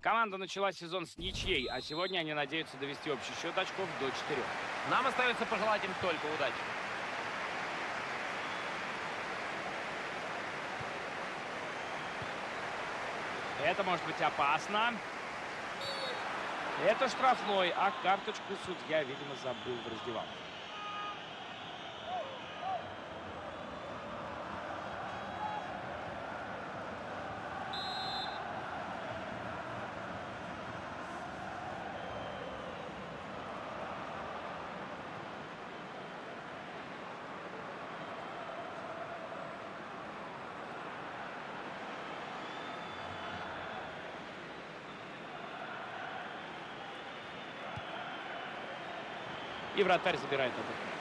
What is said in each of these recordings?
Команда начала сезон с ничьей, а сегодня они надеются довести общий счет очков до четырех. Нам остается пожелать им только удачи. Это может быть опасно. Это штрафной, а карточку судья, видимо, забыл в раздевалке. И вратарь забирает этот мяч.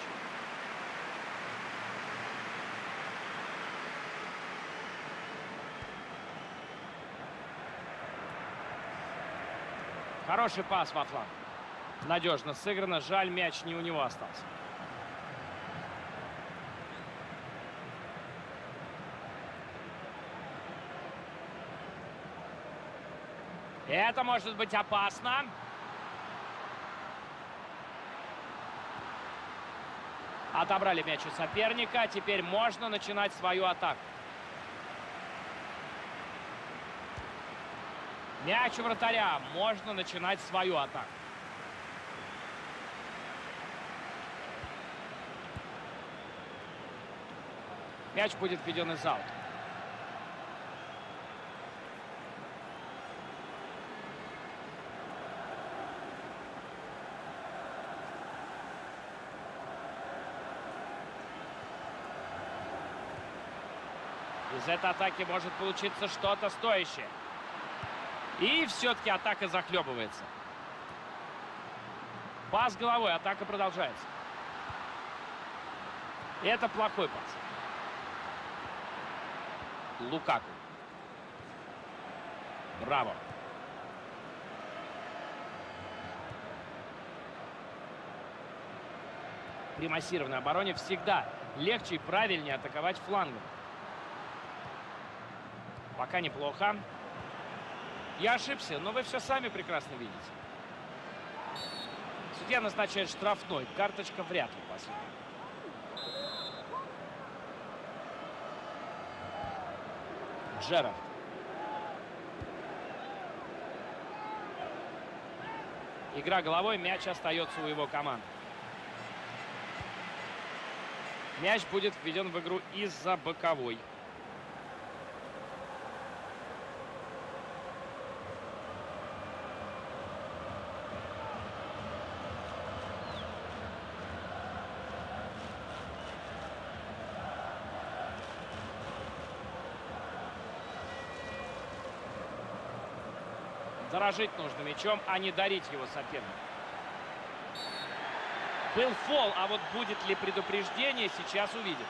Хороший пас во фланг. Надежно сыграно. Жаль, мяч не у него остался. Это может быть опасно. Отобрали мяч у соперника. Теперь можно начинать свою атаку. Мяч у вратаря. Можно начинать свою атаку. Мяч будет введен из аута. Из этой атаки может получиться что-то стоящее. И все-таки атака захлебывается. Пас головой, атака продолжается. Это плохой пас. Лукаку. Браво. При массированной обороне всегда легче и правильнее атаковать флангом. Пока неплохо. Я ошибся, но вы все сами прекрасно видите. Судья назначает штрафной. Карточка вряд ли последняя. Джерард. Игра головой, мяч остается у его команды. Мяч будет введен в игру из-за боковой. Дорожить нужно мячом, а не дарить его сопернику. Был фол, а вот будет ли предупреждение, сейчас увидим.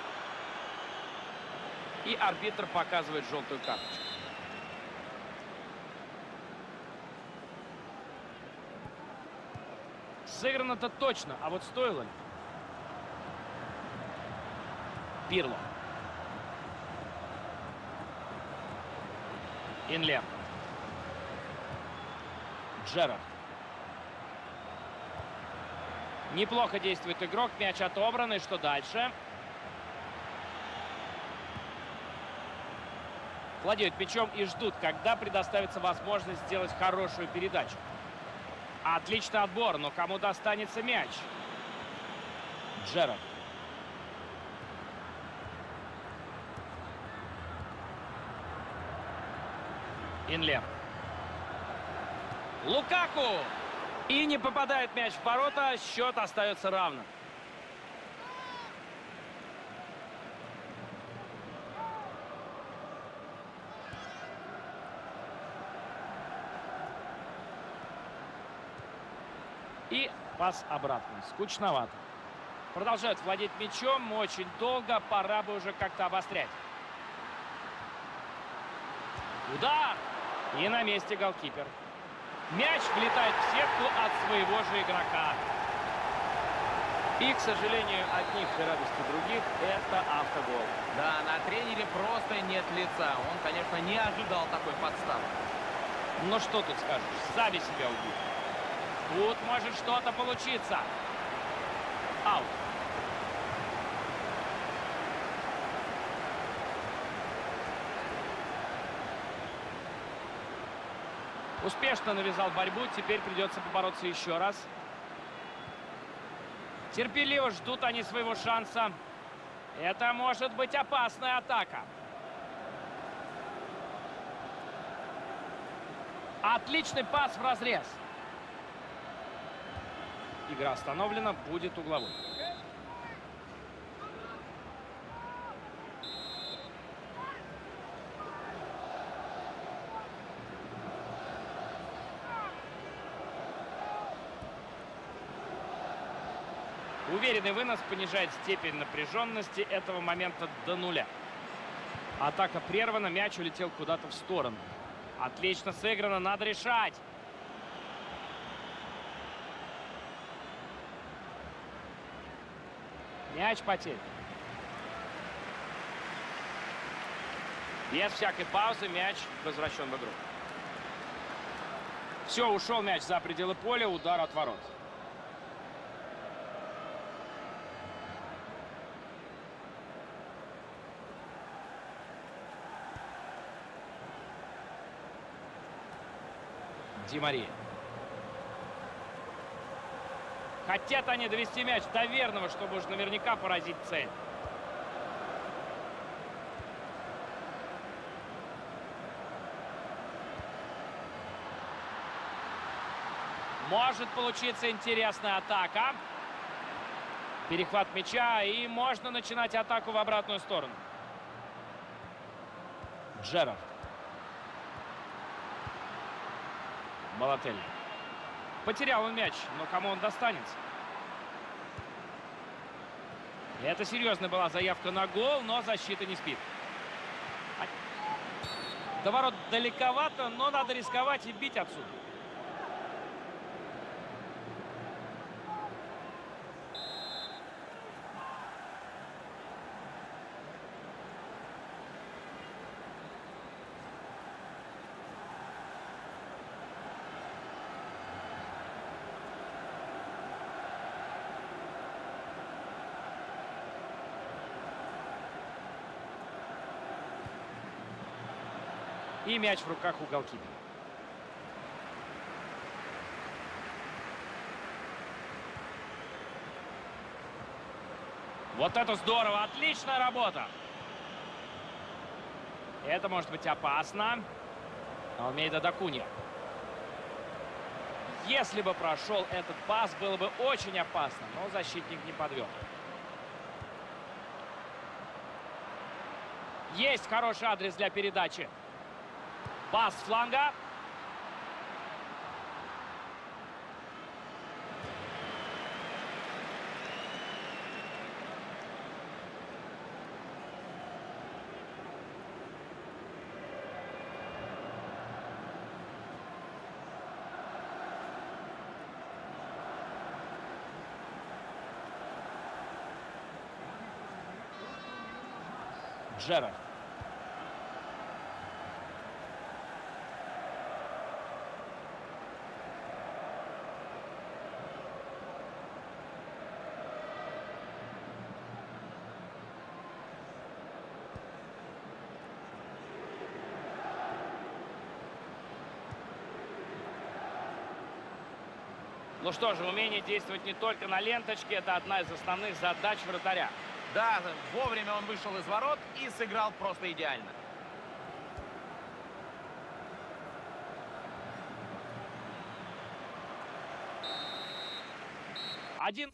И арбитр показывает желтую карточку. Сыграно-то точно, а вот стоило ли? Пирло. Инлем. Джерард. Неплохо действует игрок. Мяч отобран. И что дальше? Владеют мячом и ждут, когда предоставится возможность сделать хорошую передачу. Отличный отбор, но кому достанется мяч? Джерард. Инлем. Лукаку! И не попадает мяч в ворота, счет остается равным. И пас обратно. Скучновато. Продолжают владеть мячом очень долго. Пора бы уже как-то обострять. Удар! И на месте голкипер. Мяч влетает в сетку от своего же игрока. И, к сожалению, от них и радости других это автогол. Да, на тренере просто нет лица. Он, конечно, не ожидал такой подставы. Ну что тут скажешь, сами себя убили. Тут может что-то получиться. Аут. Успешно навязал борьбу, теперь придется побороться еще раз. Терпеливо ждут они своего шанса. Это может быть опасная атака. Отличный пас в разрез. Игра остановлена, будет угловой. Уверенный вынос понижает степень напряженности этого момента до нуля. Атака прервана, мяч улетел куда-то в сторону. Отлично сыграно, надо решать. Мяч потерян. Без всякой паузы мяч возвращен в игру. Все, ушел мяч за пределы поля, удар от ворот. Ди Мария. Хотят они довести мяч до верного, чтобы уж наверняка поразить цель. Может получиться интересная атака. Перехват мяча, и можно начинать атаку в обратную сторону. Джерард. Балотелли. Потерял он мяч, но кому он достанется? Это серьезная была заявка на гол, но защита не спит. До ворот далековато, но надо рисковать и бить отсюда. И мяч в руках у голкипера. Вот это здорово! Отличная работа! Это может быть опасно. Алмейда Дакунья. Если бы прошел этот пас, было бы очень опасно, но защитник не подвел. Есть хороший адрес для передачи. Пас с фланга. Ну что же, умение действовать не только на ленточке, это одна из основных задач вратаря. Да, вовремя он вышел из ворот и сыграл просто идеально. Один...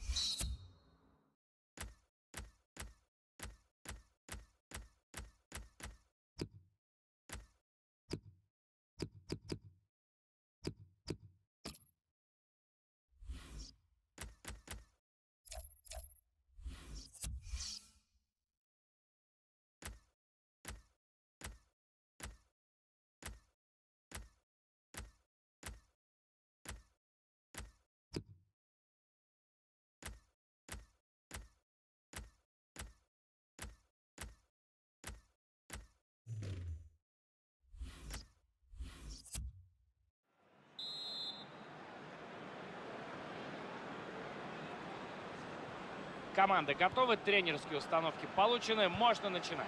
команды готовы, тренерские установки получены, можно начинать.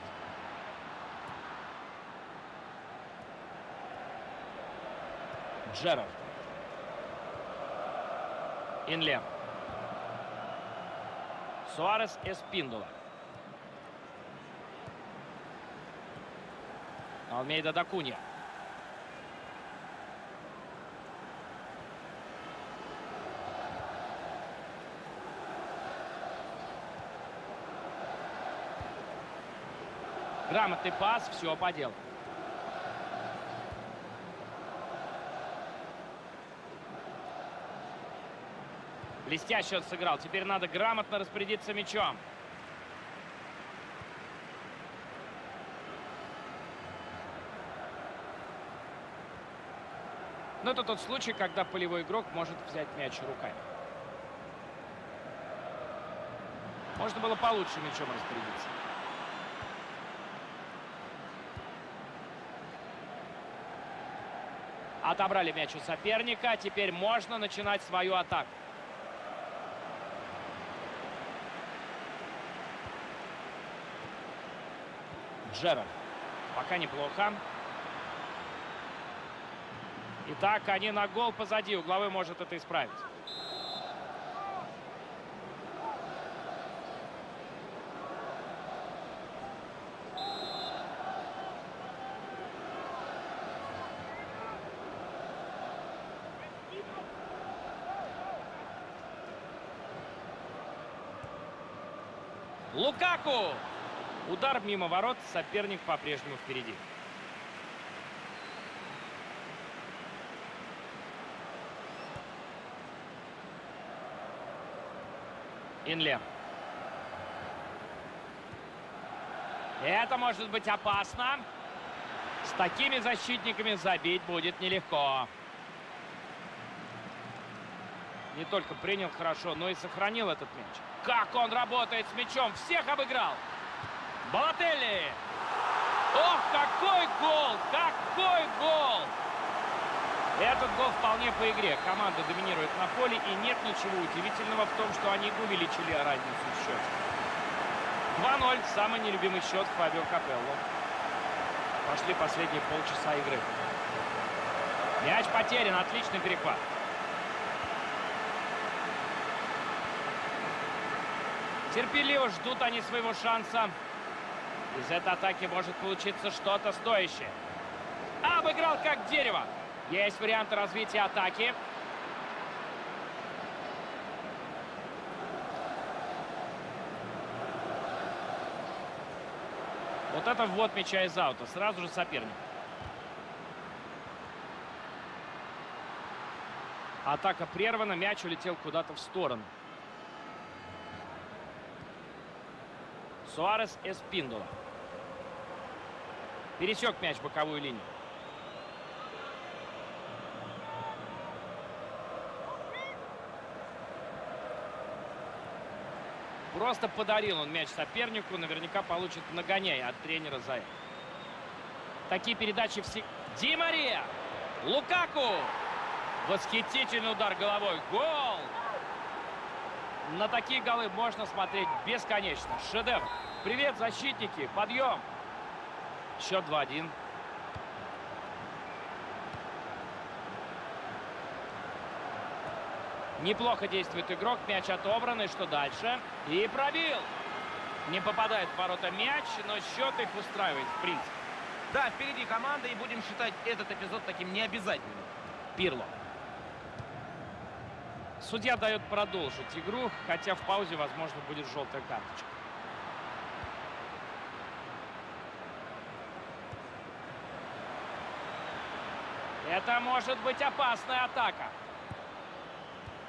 Джерард. Инле. Суарес Эспиндула. Алмейда Дакунья. Грамотный пас, все по делу. Блестяще он сыграл. Теперь надо грамотно распорядиться мячом. Но это тот случай, когда полевой игрок может взять мяч руками. Можно было получше мячом распорядиться. Отобрали мяч у соперника. Теперь можно начинать свою атаку. Джерард. Пока неплохо. Итак, они на гол позади. Угловой может это исправить. Лукаку! Удар мимо ворот, соперник по-прежнему впереди. Инле. Это может быть опасно. С такими защитниками забить будет нелегко. Не только принял хорошо, но и сохранил этот мяч. Как он работает с мячом. Всех обыграл. Балателли. Ох, какой гол! Какой гол! Этот гол вполне по игре. Команда доминирует на поле, и нет ничего удивительного в том, что они увеличили разницу в счете. 2-0. Самый нелюбимый счет Фабио Капелло. Пошли последние полчаса игры. Мяч потерян. Отличный перехват. Терпеливо ждут они своего шанса. Из этой атаки может получиться что-то стоящее. Обыграл как дерево. Есть варианты развития атаки. Вот это ввод мяча из аута. Сразу же соперник. Атака прервана. Мяч улетел куда-то в сторону. Суарес Эспиндула. Пересек мяч боковую линию. Просто подарил он мяч сопернику. Наверняка получит нагоняй от тренера за это. Такие передачи все... Ди Мария! Лукаку! Восхитительный удар головой. Гол! На такие голы можно смотреть бесконечно. Шедевр. Привет, защитники. Подъем. Счет 2-1. Неплохо действует игрок. Мяч отобран. И что дальше? И пробил. Не попадает в ворота мяч, но счет их устраивает в принципе. Да, впереди команда, и будем считать этот эпизод таким необязательным. Пирло. Судья дает продолжить игру, хотя в паузе, возможно, будет желтая карточка. Это может быть опасная атака.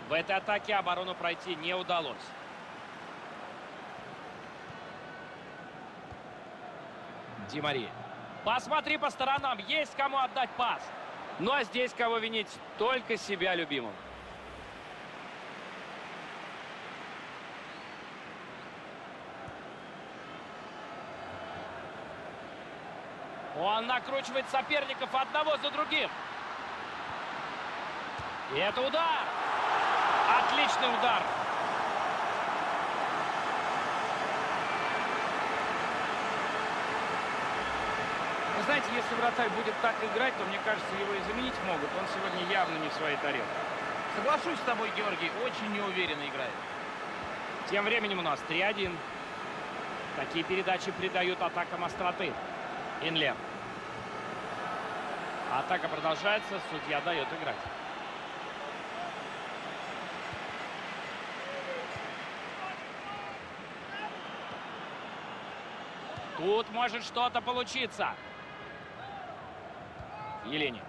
В этой атаке оборону пройти не удалось. Ди Мария. Посмотри по сторонам, есть кому отдать пас. Ну а здесь кого винить? Только себя любимым. Он накручивает соперников одного за другим. И это удар. Отличный удар. Вы знаете, если вратарь будет так играть, то, мне кажется, его и заменить могут. Он сегодня явно не в своей тарелке. Соглашусь с тобой, Георгий, очень неуверенно играет. Тем временем у нас 3-1. Такие передачи придают атакам остроты. Инлер. Атака продолжается, судья дает играть. Тут может что-то получиться. Елени.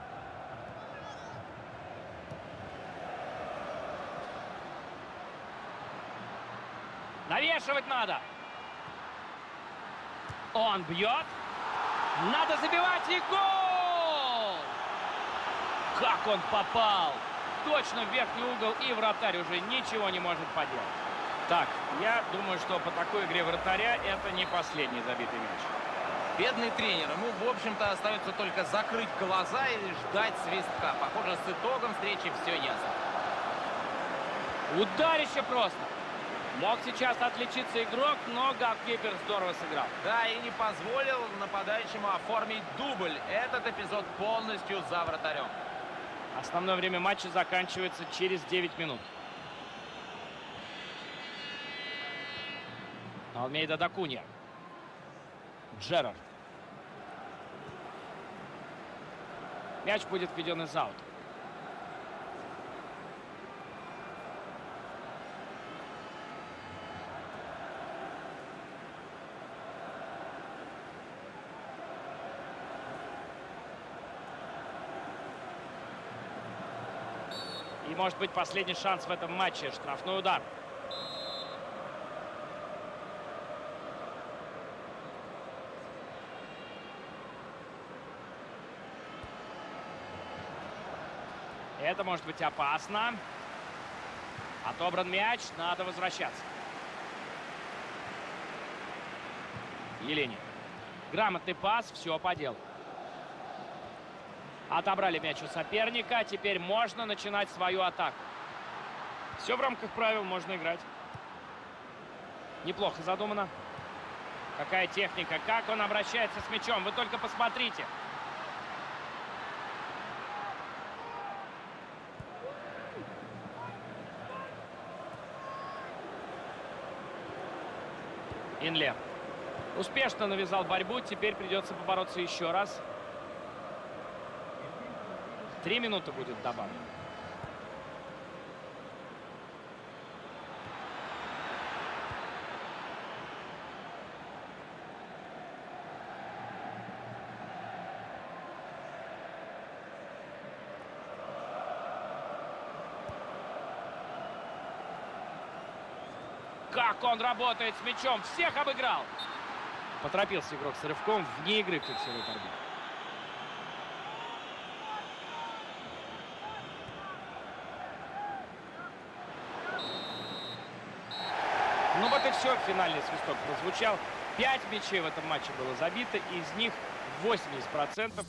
Навешивать надо. Он бьет. Надо забивать и гол! Как он попал! Точно в верхний угол и вратарь уже ничего не может поделать. Так, я думаю, что по такой игре вратаря это не последний забитый мяч. Бедный тренер. Ему, в общем-то, остается только закрыть глаза и ждать свистка. Похоже, с итогом встречи все ясно. Ударище просто. Мог сейчас отличиться игрок, но голкипер здорово сыграл. Да, и не позволил нападающему оформить дубль. Этот эпизод полностью за вратарем. Основное время матча заканчивается через 9 минут. Алмейда Дакунья. Джерард. Мяч будет введен из аута. Может быть последний шанс в этом матче. Штрафной удар. Это может быть опасно. Отобран мяч. Надо возвращаться. Елени. Грамотный пас. Все по делу. Отобрали мяч у соперника. Теперь можно начинать свою атаку. Все в рамках правил можно играть. Неплохо задумано. Какая техника, как он обращается с мячом. Вы только посмотрите. Инлер. Успешно навязал борьбу. Теперь придется побороться еще раз. Три минуты будет добавлено. Как он работает с мячом. Всех обыграл. Поторопился игрок с рывком вне игры фиксирует арбитр. Ну вот и все, финальный свисток прозвучал. Пять мячей в этом матче было забито, из них 80%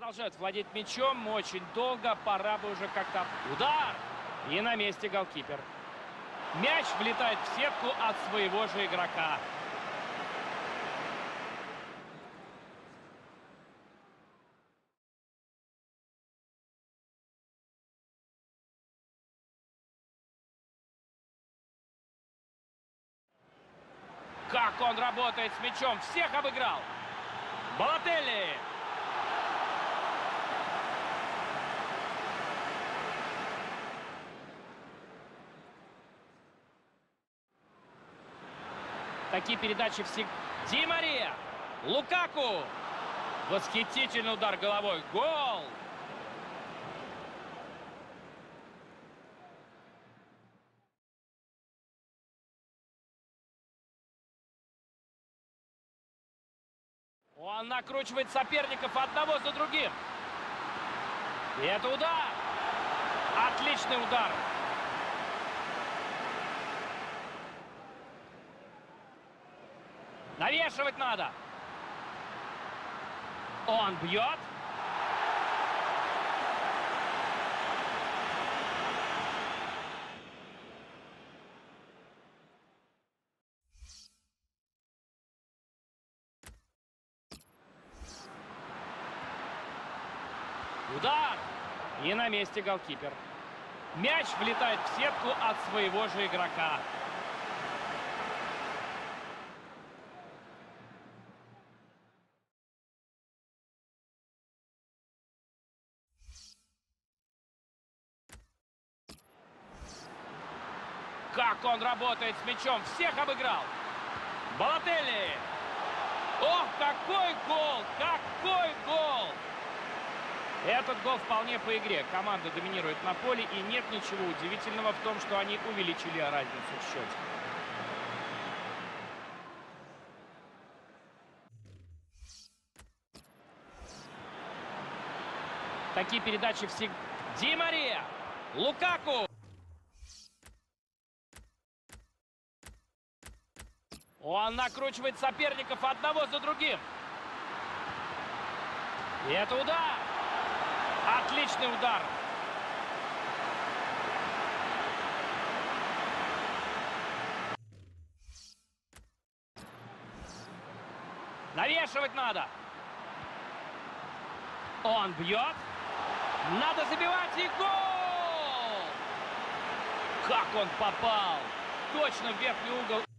Продолжают владеть мячом очень долго. Пора бы уже как-то... Удар! И на месте голкипер. Мяч влетает в сетку от своего же игрока. Как он работает с мячом. Всех обыграл. Балотелли. Такие передачи всегда... Ди Мария. Лукаку. Восхитительный удар головой. Гол. Он накручивает соперников одного за другим. И это удар. Отличный удар. Навешивать надо. Он бьет. Удар. И на месте голкипер. Мяч влетает в сетку от своего же игрока. Как он работает с мячом. Всех обыграл. Балотелли. Ох, какой гол! Какой гол! Этот гол вполне по игре. Команда доминирует на поле, и нет ничего удивительного в том, что они увеличили разницу в счете. Такие передачи всегда... Ди Мария! Лукаку! Он накручивает соперников одного за другим. И это удар! Отличный удар. Навешивать надо. Он бьет. Надо забивать и гол! Как он попал! Точно в верхний угол.